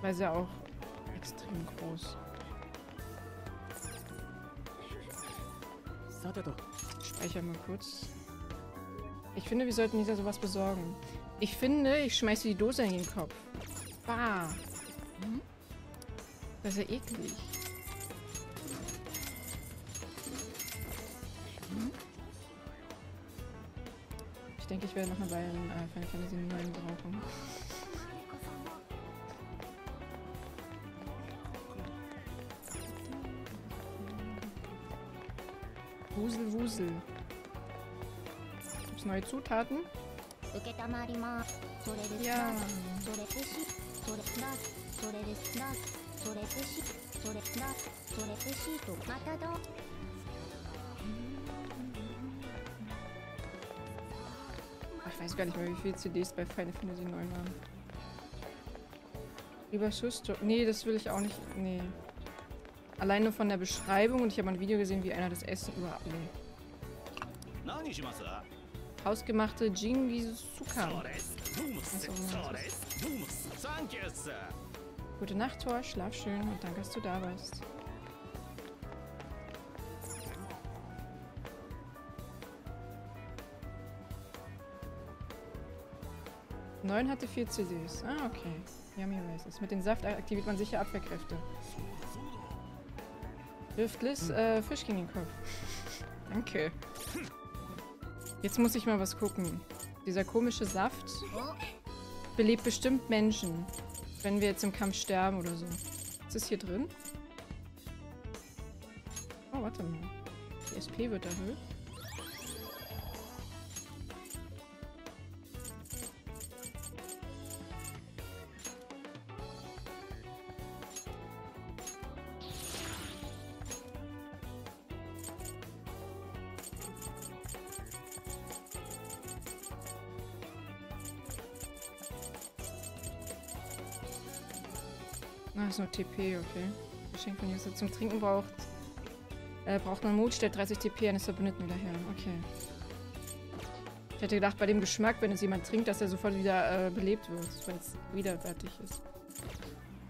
Weil sie ja auch extrem groß. Speicher mal kurz. Ich finde, wir sollten Lisa sowas besorgen. Ich finde, ich schmeiße die Dose in den Kopf. Bah. Hm? Das ist ja eklig. Hm? Ich denke, ich werde noch eine Weile äh, Final Fantasy 9 brauchen. Wusel, Wusel. Gibt's neue Zutaten? Ja. Ich weiß gar nicht mehr, wie viele CDs bei Final Fantasy 9 waren. Überschuss. Nee, das will ich auch nicht. Nee. Alleine von der Beschreibung und ich habe ein Video gesehen, wie einer das Essen überhaupt. Hausgemachte Jingisuka. Also, Gute Nacht, Thor. Schlaf schön und danke, dass du da warst. Neun hatte vier CDs. Ah, okay. Yummy Races. Mit dem Saft aktiviert man sicher Abwehrkräfte. Wirft Liz äh, Fisch gegen den Kopf. Danke. Jetzt muss ich mal was gucken. Dieser komische Saft belebt bestimmt Menschen. Wenn wir jetzt im Kampf sterben oder so. Ist das hier drin? Oh, warte mal. Die SP wird erhöht. Ah, ist nur TP, okay. Geschenk von User zum Trinken braucht. Äh, braucht man Mut, stellt 30 TP eines Verbündeten wieder her. Okay. Ich hätte gedacht, bei dem Geschmack, wenn es jemand trinkt, dass er sofort wieder äh, belebt wird, weil es widerwärtig ist.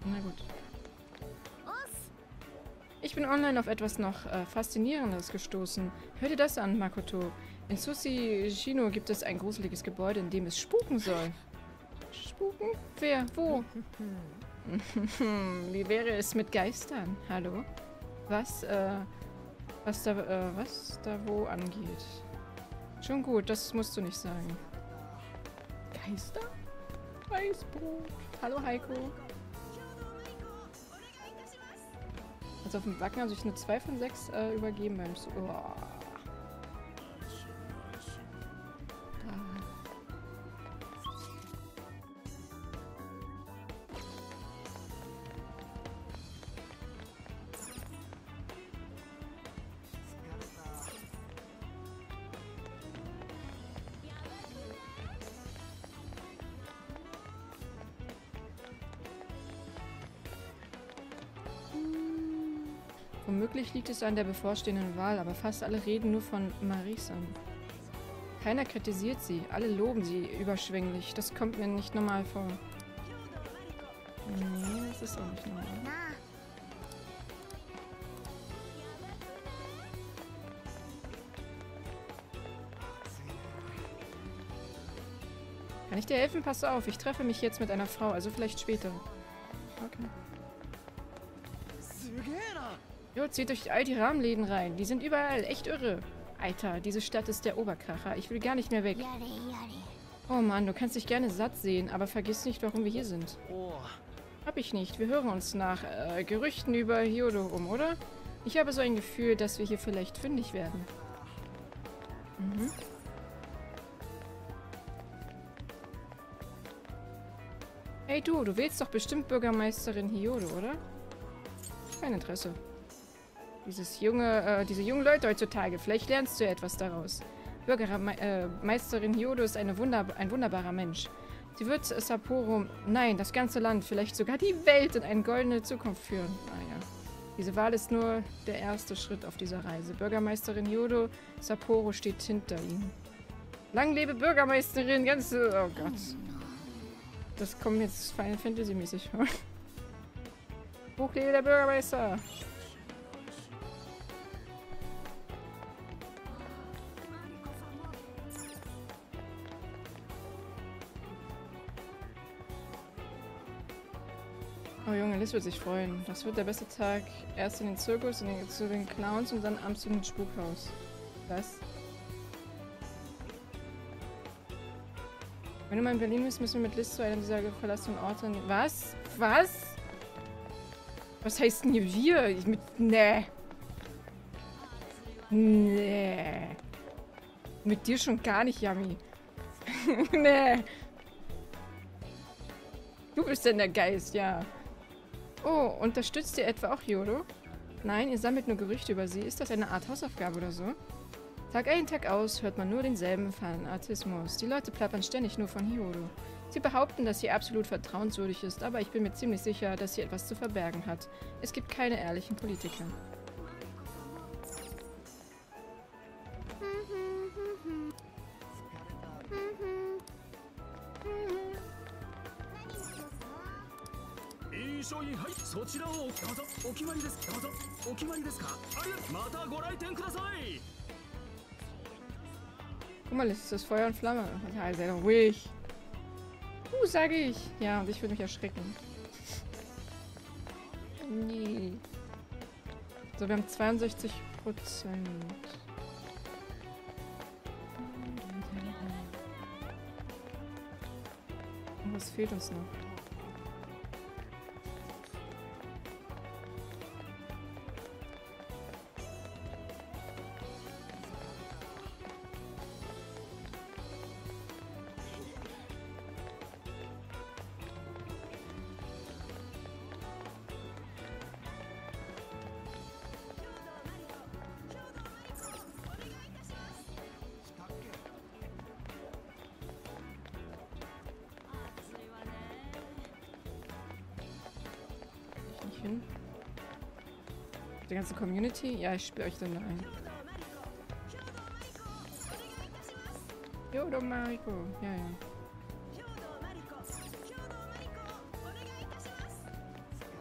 Na gut. Ich bin online auf etwas noch äh, Faszinierendes gestoßen. Hör dir das an, Makoto. In Tsushino gibt es ein gruseliges Gebäude, in dem es spuken soll. Spuken? Wer? Wo? Wie wäre es mit Geistern? Hallo? Was, äh, was da, äh, was da wo angeht? Schon gut, das musst du nicht sagen. Geister? Weißbrot. Hallo Heiko. Also auf dem Backen habe ich eine 2 von 6 äh, übergeben beim... Oh. Liegt es an der bevorstehenden Wahl, aber fast alle reden nur von Marisan. Keiner kritisiert sie, alle loben sie überschwänglich. Das kommt mir nicht normal vor. Nee, das ist auch nicht normal. な Kann ich dir helfen? Pass auf, ich treffe mich jetzt mit einer Frau, also vielleicht später. Okay. Jo, zieht euch all die Rahmenläden rein. Die sind überall. Echt irre. Alter, diese Stadt ist der Oberkracher. Ich will gar nicht mehr weg. Oh Mann, du kannst dich gerne satt sehen, aber vergiss nicht, warum wir hier sind. Oh. Hab ich nicht. Wir hören uns nach äh, Gerüchten über Hyodo um, oder? Ich habe so ein Gefühl, dass wir hier vielleicht fündig werden. Mhm. Hey du, du willst doch bestimmt Bürgermeisterin Hyodo, oder? Kein Interesse. Dieses junge, äh, diese jungen Leute heutzutage, vielleicht lernst du etwas daraus. Bürgermeisterin Hyodo ist eine Wunder ein wunderbarer Mensch. Sie wird Sapporo, nein, das ganze Land, vielleicht sogar die Welt in eine goldene Zukunft führen. Ah ja. Diese Wahl ist nur der erste Schritt auf dieser Reise. Bürgermeisterin Hyodo, Sapporo steht hinter ihnen. Lang lebe Bürgermeisterin, ganze... Oh Gott. Das kommt jetzt Final Fantasy mäßig vor. Hochlebe der Bürgermeister! Liz wird sich freuen. Das wird der beste Tag. Erst in den Zirkus, in zu den Clowns und dann abends in den Spukhaus. Was? Wenn du mal in Berlin bist, müssen wir mit Liz zu einem dieser verlassenen Orte... Was? Was? Was heißt denn hier wir? Ich mit... Nee. Nee. Mit dir schon gar nicht, Yami. nee. Du bist denn der Geist, ja. Oh, unterstützt ihr etwa auch Yodo? Nein, ihr sammelt nur Gerüchte über sie. Ist das eine Art Hausaufgabe oder so? Tag ein, Tag aus hört man nur denselben Fanatismus. Die Leute plappern ständig nur von Hyodo. Sie behaupten, dass sie absolut vertrauenswürdig ist, aber ich bin mir ziemlich sicher, dass sie etwas zu verbergen hat. Es gibt keine ehrlichen Politiker. どうぞお決まりですどうぞお決まりですかあれまたご来店ください Guck mal, das ist das Feuer und Flamme. Ja, sei doch ruhig. Uh, sage ich. Ja, und ich würde mich erschrecken. Nee. So, wir haben 62 Prozent. Was fehlt uns noch? Hin. Die ganze Community? Ja, ich spiele euch dann da ein. Yodo Mariko. Ja, ja.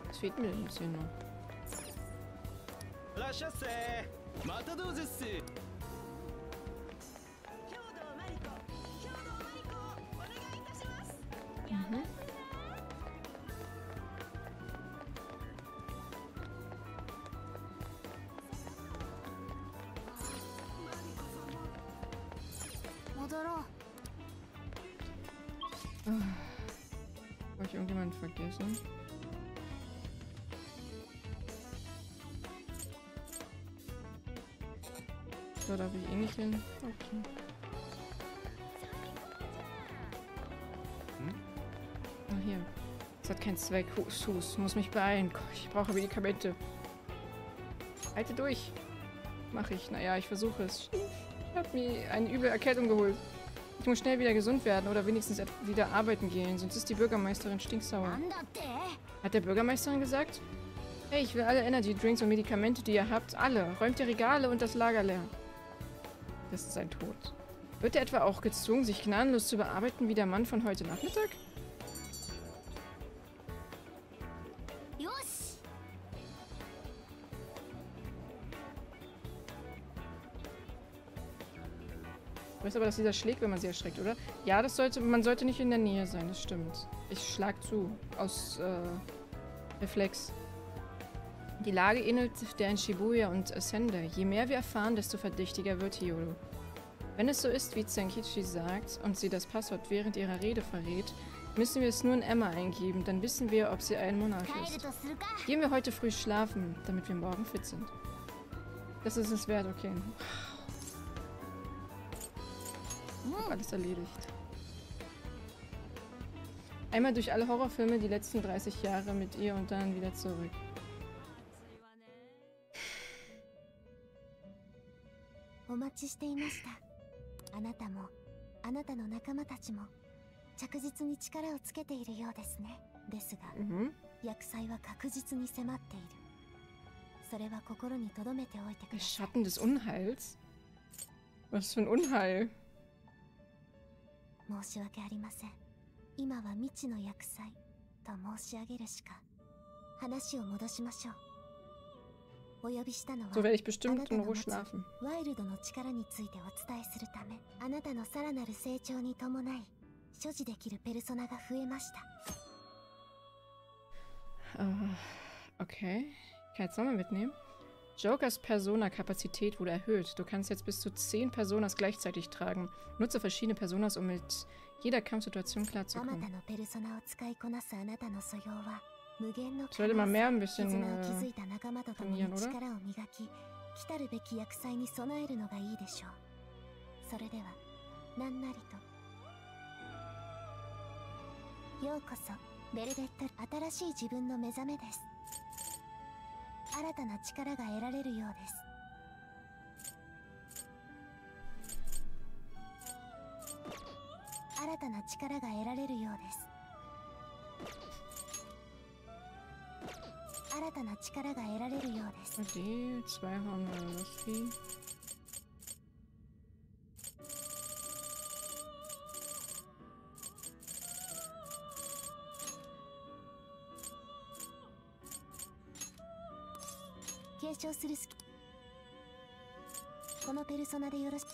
Was fehlt mir denn jetzt hier noch? Da darf ich eh nicht hin. Okay. Hm? Ah, hier. Das hat keinen Zweck. Sus, muss mich beeilen. Ich brauche Medikamente. Halte durch. Mache ich. Naja, ich versuche es. Ich habe mir eine üble Erkältung geholt. Ich muss schnell wieder gesund werden oder wenigstens wieder arbeiten gehen, sonst ist die Bürgermeisterin stinksauer. Hat der Bürgermeisterin gesagt? Hey, ich will alle Energy Drinks und Medikamente, die ihr habt. Alle. Räumt die Regale und das Lager leer. Das ist sein Tod. Wird er etwa auch gezwungen, sich gnadenlos zu bearbeiten wie der Mann von heute Nachmittag? Du weißt aber, dass dieser schlägt, wenn man sie erschreckt, oder? Ja, das sollte, man sollte nicht in der Nähe sein, das stimmt. Ich schlag zu. Aus, äh, Reflex. Die Lage ähnelt der in Shibuya und Sende. Je mehr wir erfahren, desto verdächtiger wird Hiyoro. Wenn es so ist, wie Zenkichi sagt und sie das Passwort während ihrer Rede verrät, müssen wir es nur in Emma eingeben, dann wissen wir, ob sie ein Monarch ist. Gehen wir heute früh schlafen, damit wir morgen fit sind. Das ist es wert, okay. Hm. Alles erledigt. Einmal durch alle Horrorfilme die letzten 30 Jahre mit ihr und dann wieder zurück. 待ちしていましたあなたもあなたの仲間たちも着実に力をつけているようですねですが Mhm. 厄災は確実に迫っているそれは心に留めておいてください Schatten des Unheils? Was für ein Unheil? 申し訳ありません今は未知の厄災と申し上げるしか話を戻しましょう So werde ich bestimmt in Ruhe schlafen. ワイルドの力についてお伝えするためあなたのさらなる成長に伴い所持できるペルソナが増えました Äh, okay. Ich kann jetzt nochmal mitnehmen. Jokers Persona-Kapazität wurde erhöht. Du kannst jetzt bis zu 10 Personas gleichzeitig tragen. Nutze verschiedene Personas, um mit jeder Kampfsituation あなた klarzukommen. Sollte mal mehr ein 絆 bisschen を築 äh, いた仲間と共に trainieren, oder? 力を磨き来たるべき厄災に備えるのがいいでしょう。それではなんなりと。ようこそベルベット新しい自分の目覚めです。新たな力が得られるようです。新たな力が得られるようです新たな力が得られるようです Die zwei haben wir das Vieh.. 継承するスキこのペルソナでよろし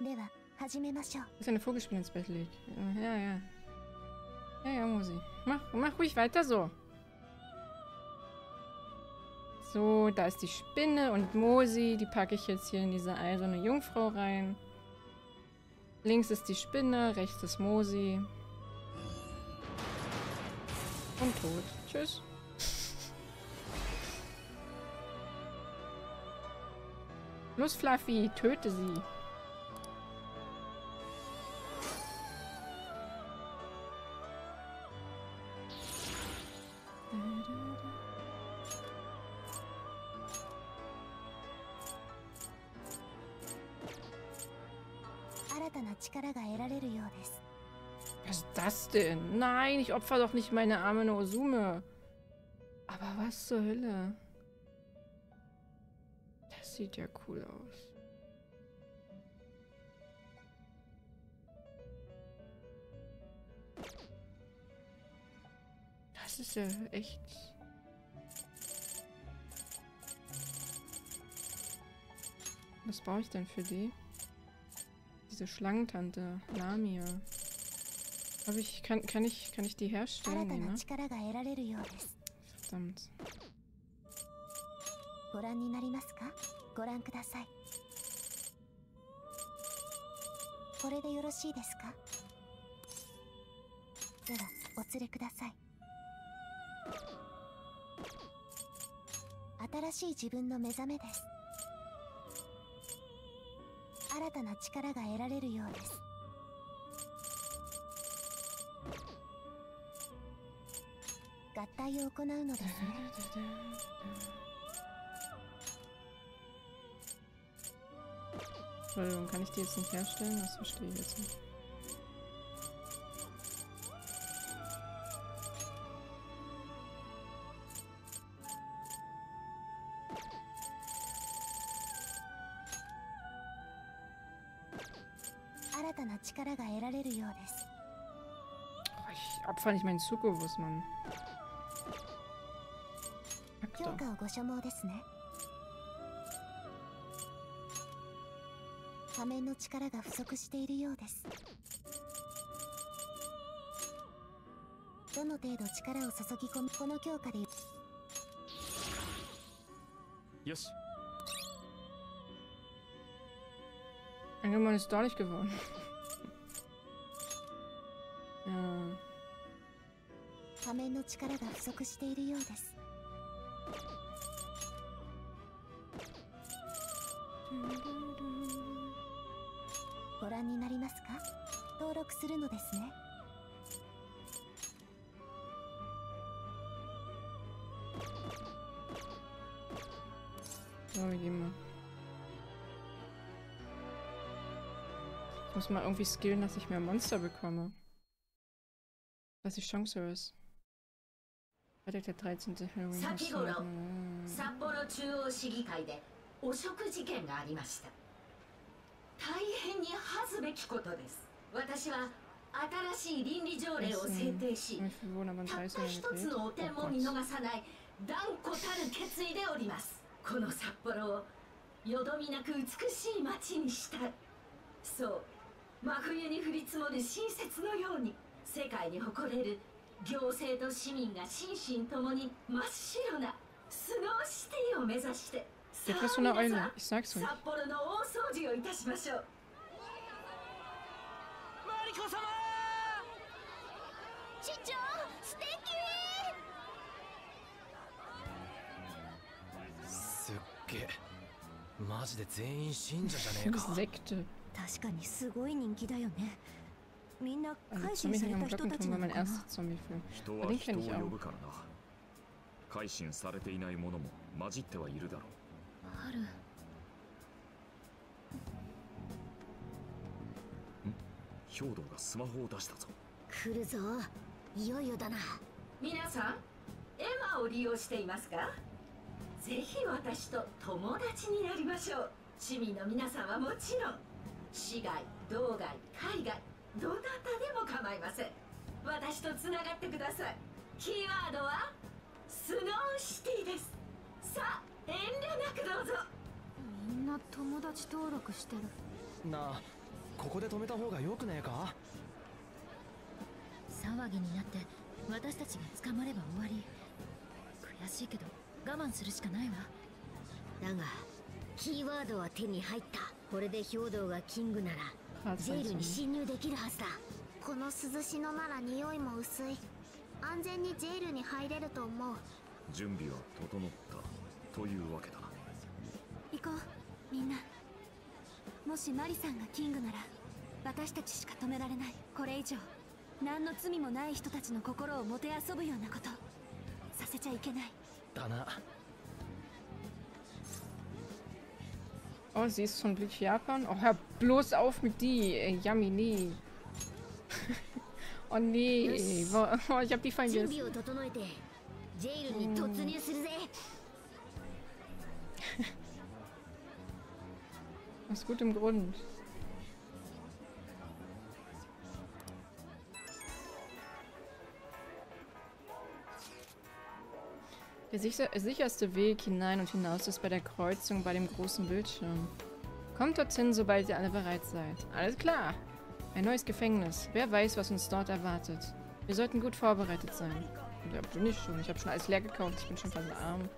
では始めましょう Dass eine Vogelspinne ins Bett legt. Ja, ja. Ja, ja, Musi. Mach, mach ruhig weiter so. So, da ist die Spinne und Mosi. Die packe ich jetzt hier in diese eiserne Jungfrau rein. Links ist die Spinne, rechts ist Mosi. Und tot. Tschüss. Los, Fluffy, töte sie. Was ist das denn? Nein, ich opfer doch nicht meine arme Nozume. Aber was zur Hölle? Das sieht ja cool aus. Das ist ja echt... Was brauche ich denn für die? Diese Schlangentante, Lamia. Aber ich kann, kann ich, kann ich die 新 herstellen? た Nee, な ne? 力が得られるようです Verdammt. ご覧になりますかご覧くださいこれでよろしいですかではお連れください新しい自分の目覚めです 新たな力が得られるようです。合体を行うのですね。かなり手をつんけんしてるのそして入てる。ich opfer nicht meinen Sukubus, Mann. Pack 評 doch. 価を うですどの程度力を注ぎ込みこの強化でよし Angemann ist doch nicht geworden. ja. 仮面の力が不足しているようですご覧になりますか登録するのですね So, wir gehen mal. Ich muss mal irgendwie skillen, dass ich mehr Monster bekomme. Dass die Chance ist. Freitag der 13. Halloween. 先頃 Hm. 札幌中央市議会で汚職事件がありました大変に恥ずべきことです私は新しい倫理条例を制定したっ30た一?つのお手 Oh も見.逃さない断固たる決意でおりますこの札幌をよどみなく美しい街にしたいそう真冬に降り積もる新雪のように世界に誇れる行政と市民が心身ともに真っ白なスノーシティを目指してさ Jetzt bist あ du eine Ich sag's 札 euch. 幌の大掃除をいたしましょう。マリコ様市長素敵すっげえ。マジで全員信者じゃねえか. 確かにすごい人気だよねみんな Ein 改心 Zombie され hing た am 人たち Glockenturm な war の mein かな？erster Zombie-Film. 人 Den は kenn 人 ich を auch. 呼ぶからな。改心されていない者も混じってはいるだろう。春兵道がスマホを出したぞ。来るぞ。いよいよだな。皆さんエマを利用していますか？ぜひ私と友達になりましょう。市民の皆さんはもちろん。市外道外海外どなたでも構いません。私とつながってください。キーワードはスノーシティです。さあ遠慮なくどうぞ。みんな友達登録してる。なあここで止めた方がよくねえか？騒ぎになって私たちが捕まれば終わり。悔しいけど我慢するしかないわ。だがキーワードは手に入った。これで兵道がキングなら Ah, ジェイルに.侵入できるはずだ。この涼しのなら匂いも薄い。安全にジェイルに入れると思う。準備は整ったというわけだ。な行こう。みんな。もしマリさんがキングなら私たちしか止められない。これ以上何の罪もない人たちの心をもてあそぶようなこと。させちゃいけない。だな Sie ist von Bleach Japan. Oh, hör bloß auf mit die. Äh, yummy, nee. oh nee. Oh, ich hab die Feinde. jetzt. Aus gutem Grund. Der sicher sicherste Weg hinein und hinaus ist bei der Kreuzung bei dem großen Bildschirm. Kommt dorthin, sobald ihr alle bereit seid. Alles klar. Ein neues Gefängnis. Wer weiß, was uns dort erwartet. Wir sollten gut vorbereitet sein. Ja, bin ich schon. Ich habe schon alles leer gekauft. Ich bin schon fast arm.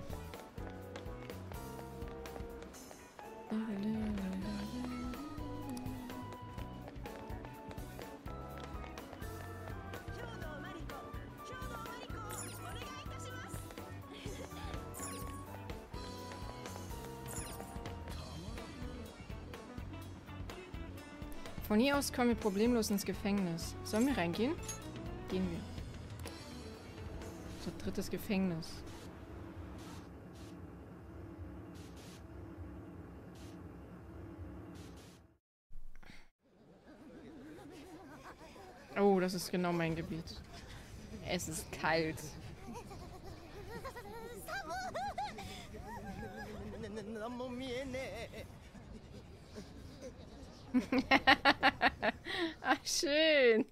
Von hier aus kommen wir problemlos ins Gefängnis. Sollen wir reingehen? Gehen wir. So, drittes Gefängnis. Oh, das ist genau mein Gebiet. Es ist kalt. Ach, schön.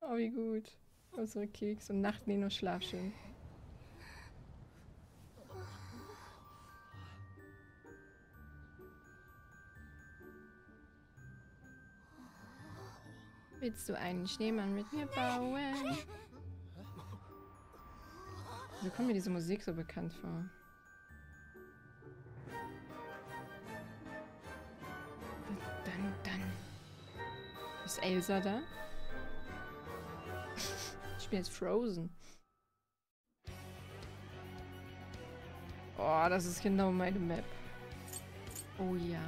Oh, wie gut. Unsere Keks und Nacht, Nino, schlaf schön. Willst du einen Schneemann mit mir bauen? Wie kommt mir diese Musik so bekannt vor? Dann, dann. Ist Elsa da? Ich spiele jetzt Frozen. Oh, das ist genau meine Map. Oh ja.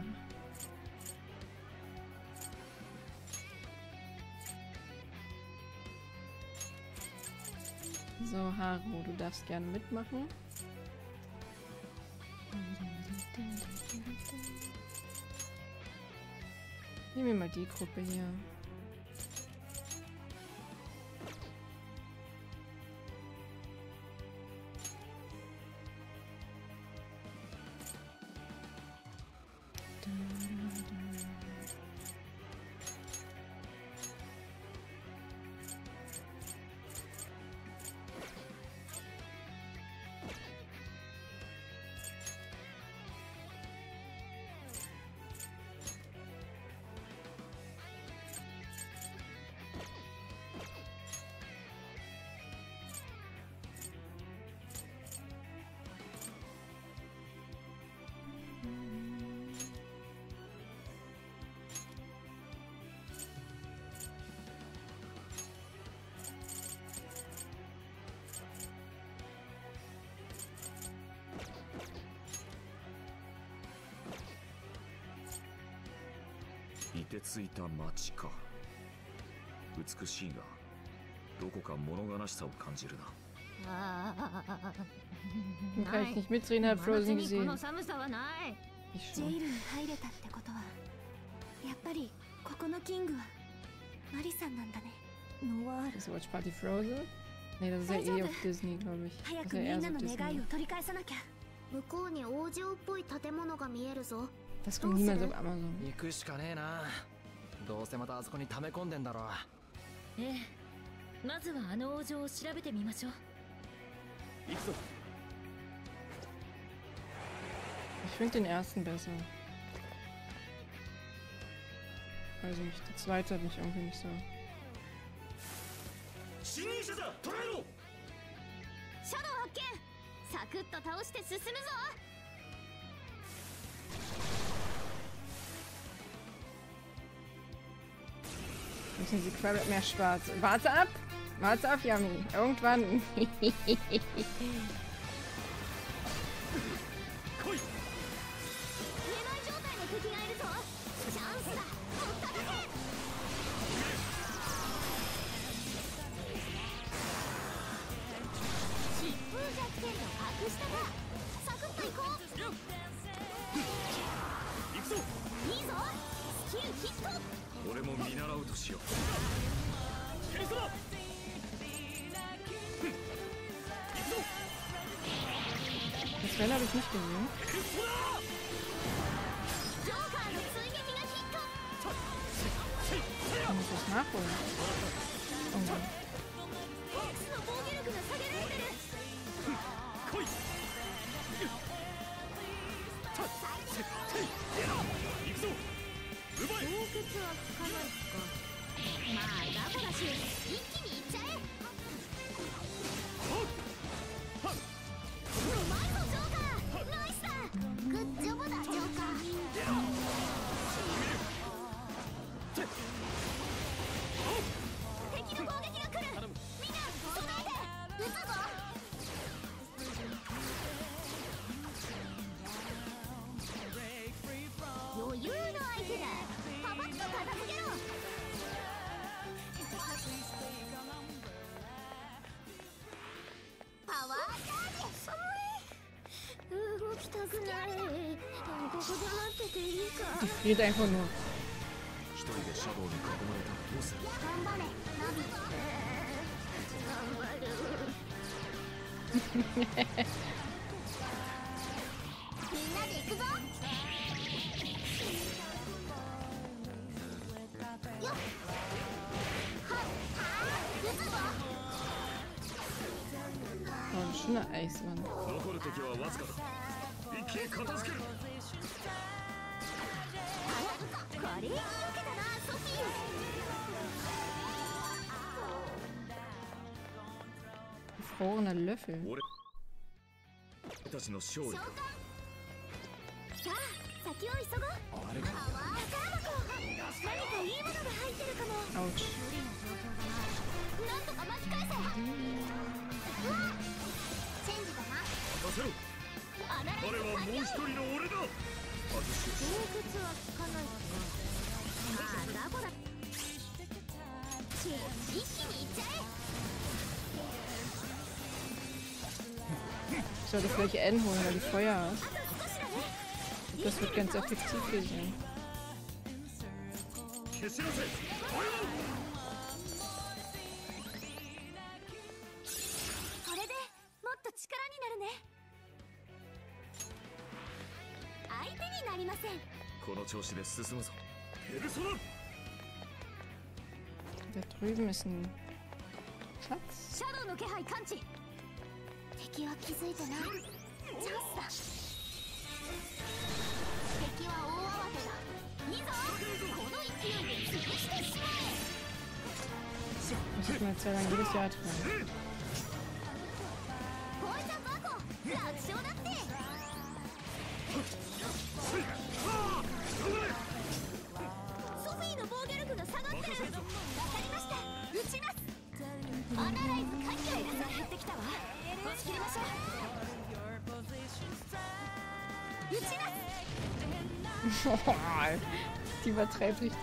So, Haru, du darfst gerne mitmachen. Nehmen wir mal die Gruppe hier. 凍てついた街か。美しいがどこか物悲しさを感じるな。ジェイルに入れたってことはやっぱりここのキングはマリさんなんだね。ノワール。大丈夫。早くみんなの願いを取り返さなきゃ。向こうに王城っぽい建物が見えるぞ。Das kommt niemals auf Amazon. 行くしかねえなどうせまたあそこに溜め込んでんだろええまずはあの王城を調べてみましょう行くぞ Ich finde den ersten besser. Weiß nicht, der zweite hat mich irgendwie nicht so. 侵入者だ捕らえろシャドウ発見サクッと倒して進むぞ Müssen sie quasi mehr schwarz. Warte ab! Warte ab, Yami. Irgendwann. れも見習うとしようケイ様 Das Fell habe ich nicht gesehen. Ich muss das nachholen. え洞窟は効かないか。まあダボだし一ってていいか Die friert einfach nur. 一人でシャドウに囲まれたらどうする頑張れナビ頑張るみんなで行くぞよっはっはー撃つぞ Oh. 残る敵はわずかだ一気に片付ける華麗に避けたなソフィー Gefrorener Löffel. 俺たちの勝利召喚さあ先を急ごうパワー宝箱何 Ich sollte vielleicht N holen, weil die Feuer hast. あと少しだね Das wird ganz effektiv für sie. 消しなせこれでもっと力になるね相手になりませんこの調子で進むぞペルソナ Da drüben ist ein Schatz. 敵は気づいてない。チャンスだ。敵は大慌てだいざこの勢いで潰してしまえ Ich hab mir jetzt ja dann jedes Jahr dran. アナライズ関係が減って。きたわ断ち切りましょう打ちな Die übertreibt richtig.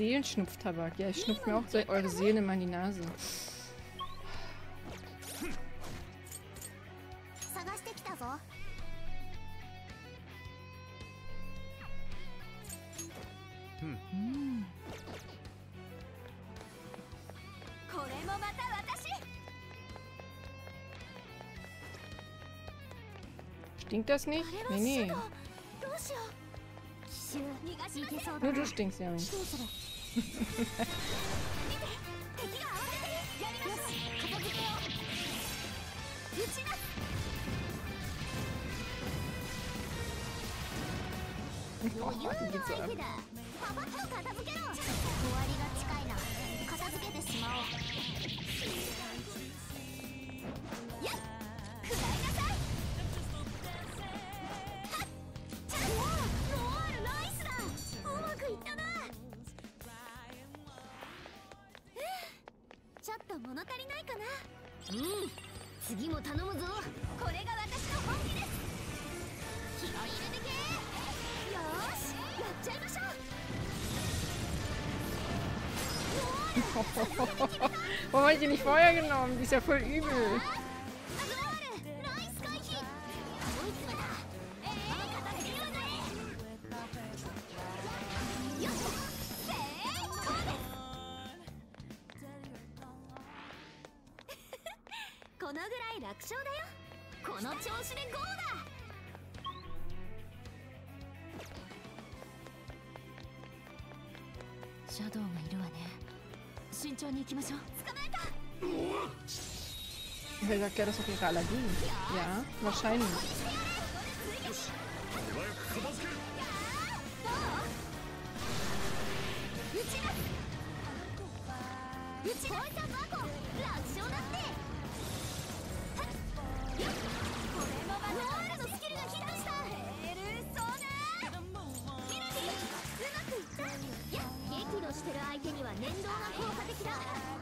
Seelenschnupftabak. Ja, ich schnupfe mir auch eure Seelen immer in die Nase. Stinkt das nicht? Nee, nee. Hm. Nur du stinkst ja nicht. 余裕の相手だ。Warum habe ich die nicht vorher genommen? Die ist ja voll übel. wäre das auch ihre Allergie. Ja, wahrscheinlich. Yeah.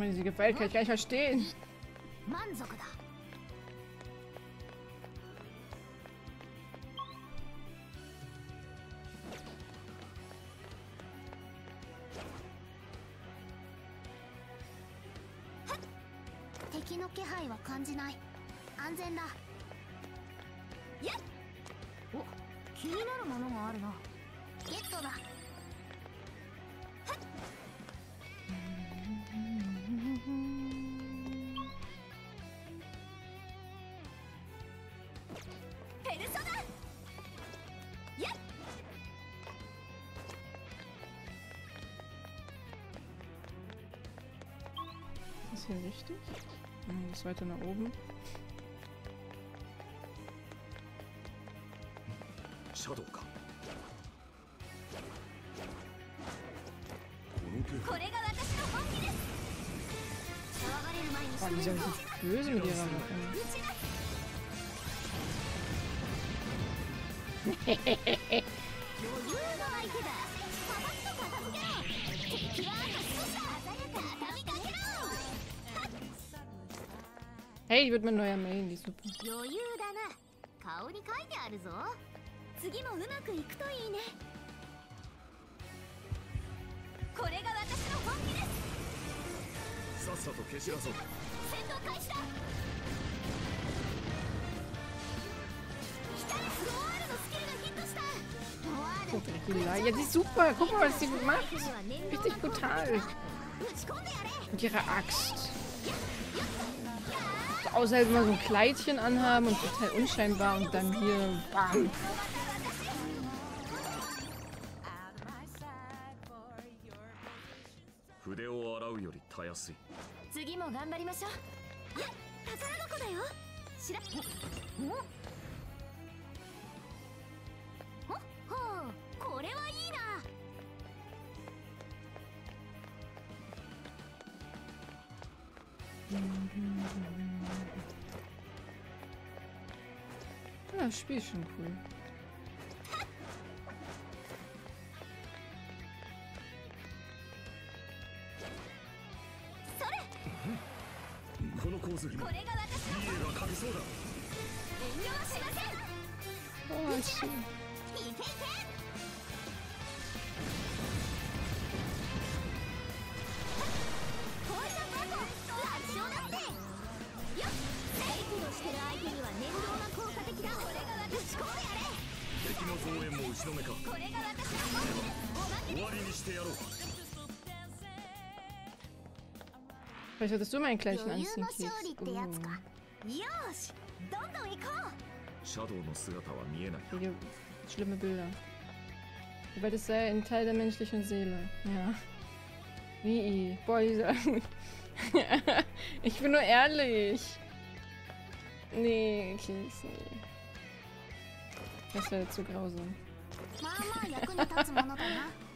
mir sie gefällt, kann ich gar nicht verstehen. hier richtig? Hm, das ist weiter nach oben. Shadowka. Die sind richtig böse mit ihrer Waffe. Ne? Ich würde mein neuer Mail, die ist super. Ja, die ist super. Guck mal, was sie macht. Richtig brutal. Mit ihrer Axt außer halt immer so ein Kleidchen anhaben und total unscheinbar und dann hier, bam. Mm-hmm. スにースーのコ敵の増援も打ち止めかこれが私の本おまけ終わりにしてやろう Vielleicht hattest du meinen gleichen 余裕 Anziehen, の勝利 Keks. ってやつ Oh. かよーしどんどん行こシャドウの姿は見えない Video, schlimme Bilder. Wobei das sei ein Teil der menschlichen Seele. Ja. Wie? Boah, dieser. ich bin nur ehrlich. Nee, Keks, nee. Das wäre zu grausam.